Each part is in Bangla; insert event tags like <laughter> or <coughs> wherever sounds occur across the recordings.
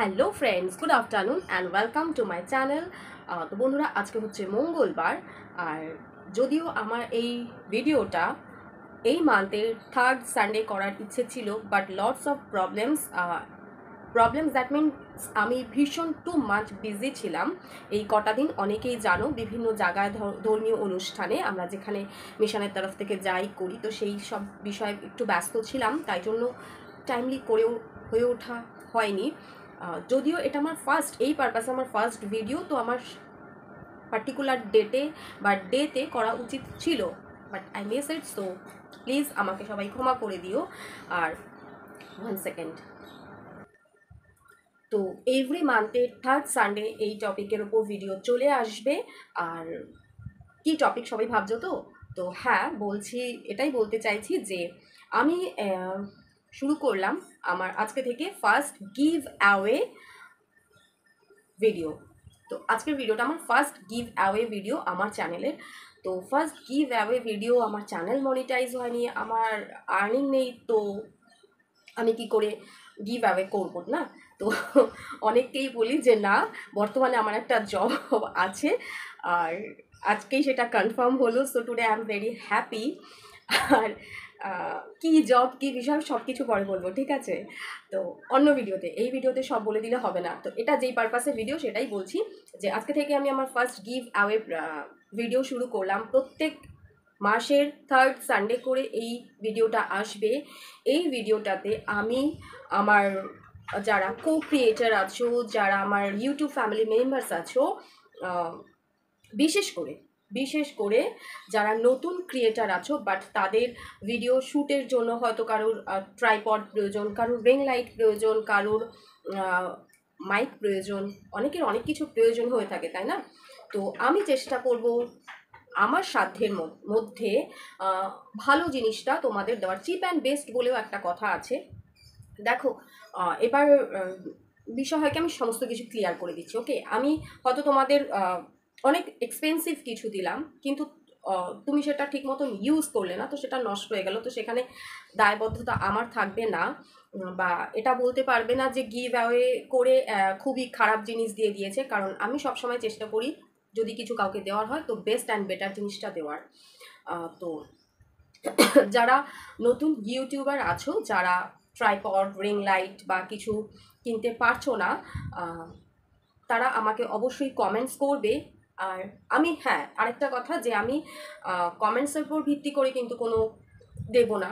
Hello friends, good afternoon and welcome to my channel. তো বন্ধুরা, আজকে হচ্ছে মঙ্গলবার। আর যদিও আমার এই ভিডিওটা এই মান্থের থার্ড সানডে করার ইচ্ছে ছিল but lots of problems problems that means আমি ভীষণ টু মাচ বিজি ছিলাম। এই কটা দিন অনেকেই জানো, বিভিন্ন জায়গায় ধর- ধর্মীয় অনুষ্ঠানে আমরা যেখানে মিশনের তরফ থেকে যাই, করি, তো সেই সব বিষয়ে একটু ব্যস্ত ছিলাম, তাই জন্য টাইমলি করেও হয়ে ওঠা হয়নি। যদিও এটা আমার ফার্স্ট এই পারপাসে আমার ফার্স্ট ভিডিও তো আমার পার্টিকুলার ডেটে বা ডেতে করা উচিত ছিল। But I miss it so please আমাকে সবাই ক্ষমা করে দিও। আর ওয়ান সেকেন্ড তো এভরি মান্থের থার্ড সানডে এই টপিকের ওপর ভিডিও চলে আসবে। আর কি টপিক সবাই ভাবছ তো? তো হ্যাঁ বলছি, এটাই বলতে চাইছি যে আমি শুরু করলাম আমার আজকে থেকে ফার্স্ট গিভ অ্যাওয়ে ভিডিও তো আজকের ভিডিওটা আমার ফার্স্ট গিভ অ্যাওয়ে ভিডিও আমার চ্যানেলের তো ফার্স্ট গিভ অ্যাওয়ে ভিডিও আমার চ্যানেল মনিটাইজ হয়নি, আমার আর্নিং নেই, তো আমি কি করে গিভ অ্যাওয়ে করব না? তো অনেককেই বলি যে, না, বর্তমানে আমার একটা জব আছে। আর আজকেই সেটা কনফার্ম হলো so today I am very happy আর কি জব কি বিষয় সব কিছু পরে বলব, ঠিক আছে? তো অন্য ভিডিওতে এই ভিডিওতে সব বলে দিলে হবে না। তো এটা যেই পারপাসে ভিডিও সেটাই বলছি যে আজকে থেকে আমি আমার ফার্স্ট গিভ অ্যাওয়ে ভিডিও শুরু করলাম। প্রত্যেক মাসের থার্ড সানডে করে এই ভিডিওটা আসবে। এই ভিডিওটাতে আমি আমার, যারা কো ক্রিয়েটার আছো, যারা আমার ইউটিউব ফ্যামিলি মেম্বার্স আছো বিশেষ করে বিশেষ করে যারা নতুন ক্রিয়েটার আছো বাট তাদের ভিডিও শ্যুটের জন্য হয়তো কারোর ট্রাইপড প্রয়োজন, কারোর রিং লাইট প্রয়োজন, কারোর মাইক প্রয়োজন, অনেকের অনেক কিছু প্রয়োজন হয়ে থাকে, তাই না? তো আমি চেষ্টা করব আমার সাধ্যের মধ্যে ভালো জিনিসটা তোমাদের দেওয়ার চিপ অ্যান্ড বেস্ট বলেও একটা কথা আছে। দেখো এবার বিষয় হয় কি আমি সমস্ত কিছু ক্লিয়ার করে দিচ্ছি ওকে আমি হয়তো তোমাদের অনেক এক্সপেন্সিভ কিছু দিলাম, কিন্তু তুমি সেটা ঠিক মতন ইউজ করলে না, তো সেটা নষ্ট হয়ে গেল। তো সেখানে দায়বদ্ধতা আমার থাকবে না বা এটা বলতে পারবে না যে গিভ অ্যাওয়ে করে খুবই খারাপ জিনিস দিয়ে দিয়েছে। কারণ আমি সবসময় চেষ্টা করি, যদি কিছু কাউকে দেওয়ার হয়, তো বেস্ট অ্যান্ড বেটার জিনিসটা দেওয়ার। তো <coughs> যারা নতুন ইউটিউবার আছো, যারা ট্রাইপড রিং লাইট বা কিছু কিনতে পারছ না তারা আমাকে অবশ্যই কমেন্টস করবে। আর আমি হ্যাঁ আরেকটা কথা যে আমি কমেন্টসের উপর ভিত্তি করে কিন্তু কোনো দেবো না।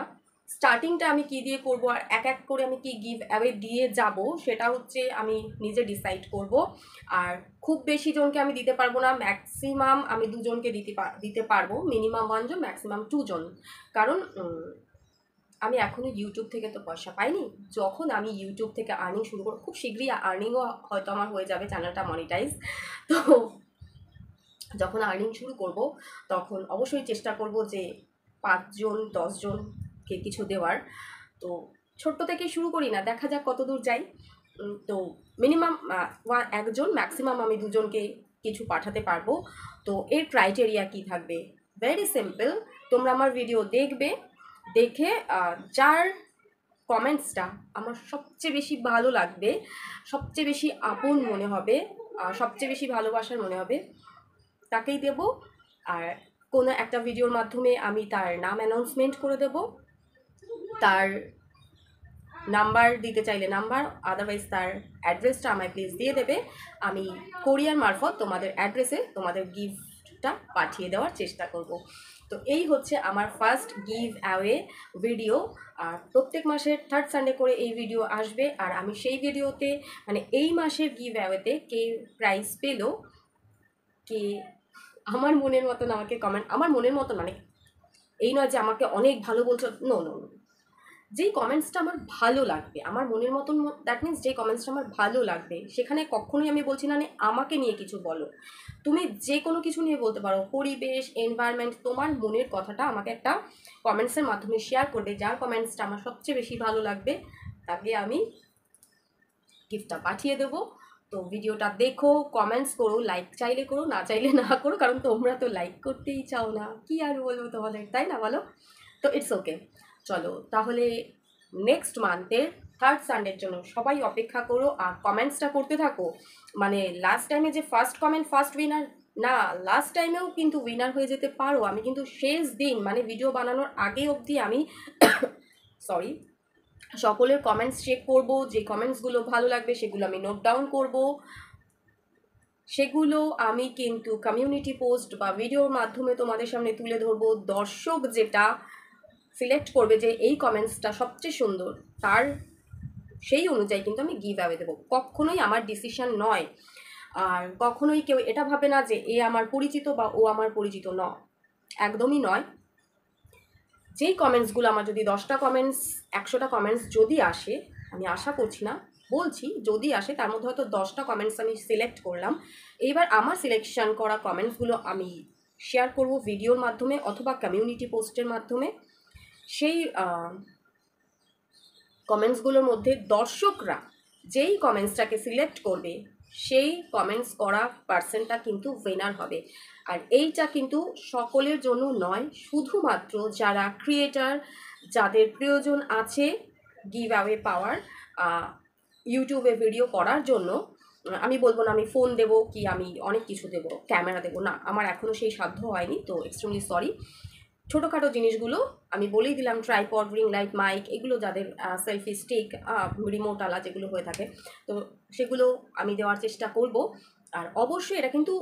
স্টার্টিংটা আমি কি দিয়ে করব আর এক এক করে আমি কি গিভ অ্যাওয়ে দিয়ে যাব সেটা হচ্ছে আমি নিজে ডিসাইড করব। আর খুব বেশি জনকে আমি দিতে পারব না ম্যাক্সিমাম আমি দুজনকে দিতে দিতে পারব মিনিমাম ওয়ানজন ম্যাক্সিমাম টুজন কারণ আমি এখনও ইউটিউব থেকে তো পয়সা পাইনি। যখন আমি ইউটিউব থেকে আর্নিং শুরু করব, খুব শীঘ্রই আর্নিংও হয়তো আমার হয়ে যাবে চ্যানেলটা মনিটাইজ তো যখন আর্নিং শুরু করব, তখন অবশ্যই চেষ্টা করব যে পাঁচজন, দশজনকে কিছু দেওয়ার। তো ছোট্ট থেকে শুরু করি না, দেখা যাক কত দূর যাই তো মিনিমাম একজন ম্যাক্সিমাম আমি দুজনকে কিছু পাঠাতে পারব। তো এর ক্রাইটেরিয়া কি থাকবে? ভেরি সিম্পল তোমরা আমার ভিডিও দেখবে, দেখে যার কমেন্টসটা আমার সবচেয়ে বেশি ভালো লাগবে, সবচেয়ে বেশি আপন মনে হবে সবচেয়ে বেশি ভালোবাসার মনে হবে তাকেই দেব। আর কোনো একটা ভিডিওর মাধ্যমে আমি তার নাম অ্যানাউন্সমেন্ট করে দেব। তার নাম্বার দিতে চাইলে নাম্বার আদারওয়াইজ তার অ্যাড্রেসটা আমায় প্লিজ দিয়ে দেবে। আমি কোরিয়ার মারফত তোমাদের অ্যাড্রেসে তোমাদের গিফটটা পাঠিয়ে দেওয়ার চেষ্টা করব। তো এই হচ্ছে আমার ফার্স্ট গিভ অ্যাওয়ে ভিডিও আর প্রত্যেক মাসের থার্ড সানডে করে এই ভিডিও আসবে। আর আমি সেই ভিডিওতে মানে এই মাসের গিভ অ্যাওয়েতে কে প্রাইজ পেল, কে আমার মনের মতন আমাকে কমেন্ট আমার মনের মতন মানে এই নয় যে আমাকে অনেক ভালো বলছো নো নো যেই কমেন্টসটা আমার ভালো লাগবে, আমার মনের মতন দ্যাট মিন্স যেই কমেন্টসটা আমার ভালো লাগবে, সেখানে কখনোই আমি বলছি না আমাকে নিয়ে কিছু বলো। তুমি যে কোনো কিছু নিয়ে বলতে পারো, পরিবেশ এনভায়রনমেন্ট তোমার মনের কথাটা আমাকে একটা কমেন্টসের মাধ্যমে শেয়ার করবে, যার কমেন্টসটা আমার সবচেয়ে বেশি ভালো লাগবে, তাকে আমি গিফটটা পাঠিয়ে দেবো। তো ভিডিওটা দেখো কমেন্টস করো লাইক চাইলে করো, না চাইলে না করো, কারণ তোমরা তো লাইক করতেই চাও না। কি আর বলব তোমাদের, তাই না বলো? তো ইটস ওকে চলো, তাহলে নেক্সট মান্থের থার্ড সানডের জন্য সবাই অপেক্ষা করো আর কমেন্টসটা করতে থাকো। মানে লাস্ট টাইমে যে ফার্স্ট কমেন্ট ফার্স্ট উইনার না লাস্ট টাইমেও কিন্তু উইনার হয়ে যেতে পারো। আমি কিন্তু শেষ দিন মানে ভিডিও বানানোর আগে অবধি আমি <coughs> সরি সকলের কমেন্টস চেক করব, যে কমেন্টসগুলো ভালো লাগবে সেগুলো আমি নোট ডাউন করব। সেগুলো আমি কিন্তু কমিউনিটি পোস্ট বা ভিডিওর মাধ্যমে তোমাদের সামনে তুলে ধরবো। দর্শক যেটা সিলেক্ট করবে যে এই কমেন্টসটা সবচেয়ে সুন্দর, তার সেই অনুযায়ী কিন্তু আমি গিভ অ্যাওয়ে দেবো। কখনোই আমার ডিসিশন নয়। আর কখনোই কেউ এটা ভাবে না যে এ আমার পরিচিত বা ও আমার পরিচিত ন। একদমই নয়। যেই কমেন্টসগুলো আমার যদি দশটা কমেন্টস একশোটা কমেন্টস যদি আসে, আমি আশা করছি না, বলছি যদি আসে, তার মধ্যে হয়তো দশটা কমেন্টস আমি সিলেক্ট করলাম। এইবার আমার সিলেকশন করা কমেন্টসগুলো আমি শেয়ার করব ভিডিওর মাধ্যমে অথবা কমিউনিটি পোস্টের মাধ্যমে। সেই কমেন্টসগুলোর মধ্যে দর্শকরা যেই কমেন্টসটাকে সিলেক্ট করবে সেই কমেন্টস করা পার্সনটা কিন্তু উইনার হবে। আর এইটা কিন্তু সকলের জন্য নয়, শুধুমাত্র যারা ক্রিয়েটার যাদের প্রয়োজন আছে গিভ অ্যাওয়ে পাওয়ার ইউটিউবে ভিডিও করার জন্য, আমি বলব না আমি ফোন দেবো কি আমি অনেক কিছু দেবো ক্যামেরা দেবো, না, আমার এখনও সেই সাধ্য হয়নি, তো এক্সট্রিমলি সরি ছোটোখাটো জিনিসগুলো আমি বলেই দিলাম ট্রাইপড রিং লাইট মাইক এগুলো যাদের সেলফি স্টিক রিমোট আলা যেগুলো হয়ে থাকে। তো সেগুলো আমি দেওয়ার চেষ্টা করব। আর অবশ্যই এটা কিন্তু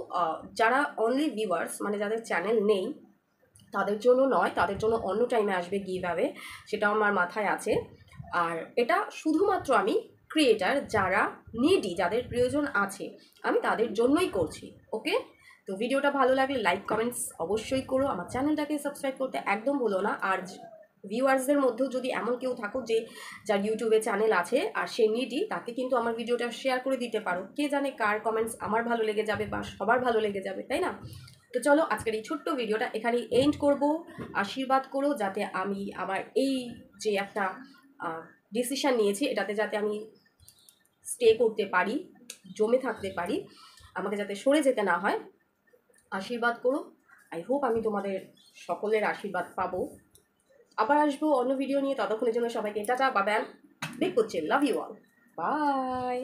যারা অনলি ভিউয়ার্স মানে যাদের চ্যানেল নেই, তাদের জন্য নয়, তাদের জন্য অন্য টাইমে আসবে গিভ অ্যাওয়ে সেটা আমার মাথায় আছে। আর এটা শুধুমাত্র আমি ক্রিয়েটার যারা নিডি যাদের প্রয়োজন আছে, আমি তাদের জন্যই করছি ওকে তো ভিডিওটা ভালো লাগলে লাইক কমেন্টস অবশ্যই করো। আমার চ্যানেলটাকে সাবস্ক্রাইব করতে একদম ভুলো না। আর ভিউয়ার্সদের মধ্যেও যদি এমন কেউ থাকো যে, যার ইউটিউবে চ্যানেল আছে আর সে নিডি তাকে কিন্তু আমার ভিডিওটা শেয়ার করে দিতে পারো। কে জানে কার কমেন্টস আমার ভালো লেগে যাবে বা সবার ভালো লেগে যাবে, তাই না? তো চলো আজকের এই ছোট্ট ভিডিওটা এখানেই এন্ড করব। আশীর্বাদ করো যাতে আমি আমার এই যে একটা ডিসিশান নিয়েছি, এটাতে যাতে আমি স্টে করতে পারি, জমে থাকতে পারি, আমাকে যাতে সরে যেতে না হয়। আশীর্বাদ করো আই হোপ আমি তোমাদের সকলের আশীর্বাদ পাবো। আবার আসব অন্য ভিডিও নিয়ে। ততক্ষণের জন্য সবাইকে টাটা বা ব্যাম বেক করছে লাভ ইউ অল বাই